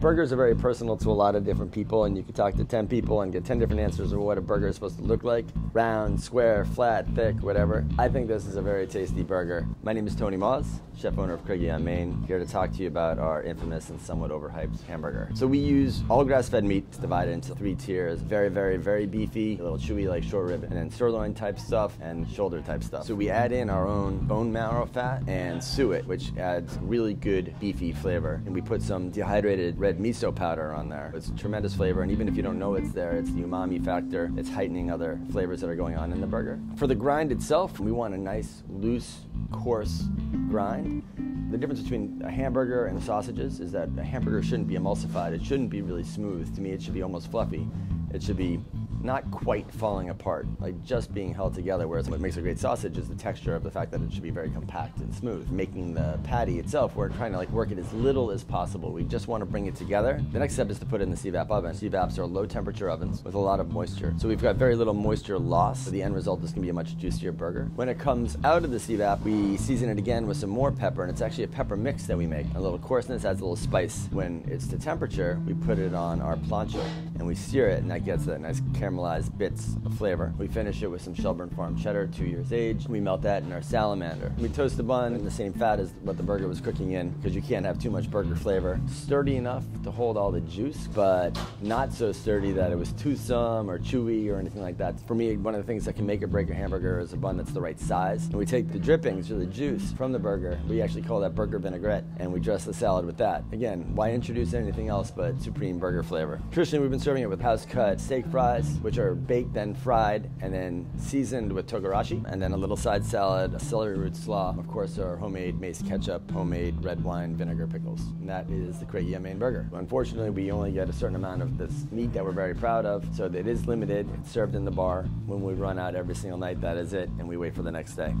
Burgers are very personal to a lot of different people, and you can talk to 10 people and get 10 different answers of what a burger is supposed to look like round, square, flat, thick, whatever. I think this is a very tasty burger. My name is Tony Maws, chef owner of Craigie on Main, here to talk to you about our infamous and somewhat overhyped hamburger. So we use all grass fed meat, divided into three tiers very, very, very beefy, a little chewy like short rib, and then sirloin type stuff and shoulder type stuff. So we add in our own bone marrow fat and suet, which adds really good beefy flavor. And we put some dehydrated red miso powder on there. It's tremendous flavor, and even if you don't know it's there, it's the umami factor. It's heightening other flavors that are going on in the burger. For the grind itself, we want a nice, loose, coarse grind. The difference between a hamburger and sausages is that a hamburger shouldn't be emulsified. It shouldn't be really smooth. To me, it should be almost fluffy. It should be not quite falling apart, like just being held together. Whereas what makes a great sausage is the texture of the fact that it should be very compact and smooth. Making the patty itself, we're trying to like work it as little as possible. We just want to bring it together. The next step is to put in the CVAP oven. CVAPs are low temperature ovens with a lot of moisture. So we've got very little moisture loss. So the end result is going to be a much juicier burger. When it comes out of the CVAP, we season it again with some more pepper, and it's actually a pepper mix that we make. A little coarseness adds a little spice. When it's to temperature, we put it on our plancha and we sear it, and that gets that nice caramelized bits of flavor. We finish it with some Shelburne Farm cheddar, two years aged. We melt that in our salamander. We toast the bun in the same fat as what the burger was cooking in because you can't have too much burger flavor. Sturdy enough to hold all the juice, but not so sturdy that it was toothsome or chewy or anything like that. For me, one of the things that can make or break a hamburger is a bun that's the right size. And we take the drippings or the juice from the burger. We actually call that burger vinaigrette, and we dress the salad with that. Again, why introduce anything else but supreme burger flavor? Traditionally, we've been serving it with house cut steak fries, which are baked then fried and then seasoned with togarashi, and then a little side salad, a celery root slaw, of course, our homemade mace ketchup, homemade red wine vinegar pickles. And that is the Craigie Main burger. Unfortunately, we only get a certain amount of this meat that we're very proud of, so it is limited. It's served in the bar. When we run out every single night, that is it, and we wait for the next day.